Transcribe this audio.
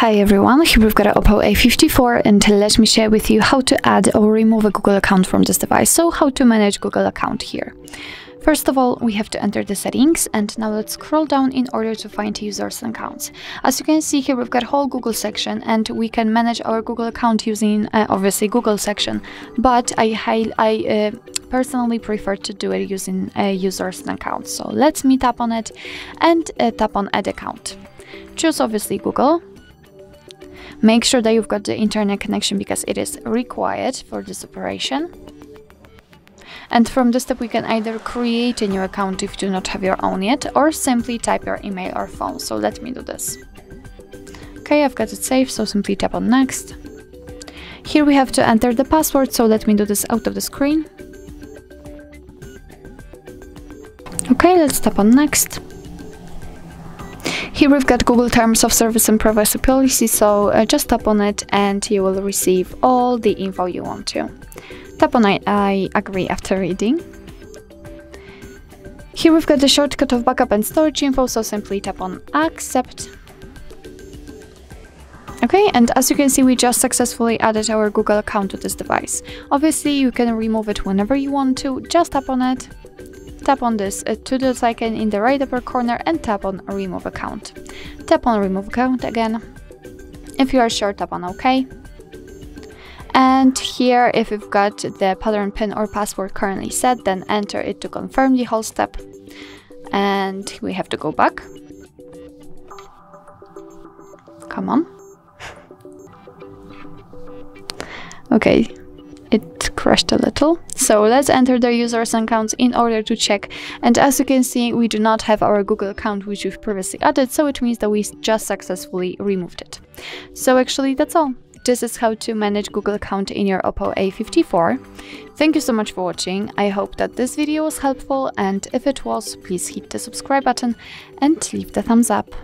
Hi everyone, here we've got an Oppo A54 and let me share with you how to add or remove a Google account from this device. So how to manage Google account here. First of all, we have to enter the settings and now let's scroll down in order to find users and accounts. As you can see here, we've got a whole Google section and we can manage our Google account using uh, obviously Google section, but I, I uh, personally prefer to do it using a users and accounts. So let's me tap on it and uh, tap on add account. Choose obviously Google Make sure that you've got the internet connection because it is required for this operation. And from this step we can either create a new account if you do not have your own yet or simply type your email or phone. So let me do this. Okay, I've got it saved, so simply tap on next. Here we have to enter the password, so let me do this out of the screen. Okay, let's tap on next. Here we've got Google Terms of Service and Privacy Policy, so uh, just tap on it and you will receive all the info you want to. Tap on I, I agree after reading. Here we've got the shortcut of backup and storage info, so simply tap on accept. Okay, and as you can see, we just successfully added our Google account to this device. Obviously, you can remove it whenever you want to, just tap on it Tap on this uh, to-dos icon in the right upper corner and tap on remove account. Tap on remove account again. If you are sure, tap on OK. And here, if you've got the pattern pin or password currently set, then enter it to confirm the whole step. And we have to go back. Come on. okay, it crashed a little. So let's enter the users and accounts in order to check. And as you can see, we do not have our Google account, which we've previously added. So it means that we just successfully removed it. So actually that's all. This is how to manage Google account in your Oppo A54. Thank you so much for watching. I hope that this video was helpful and if it was, please hit the subscribe button and leave the thumbs up.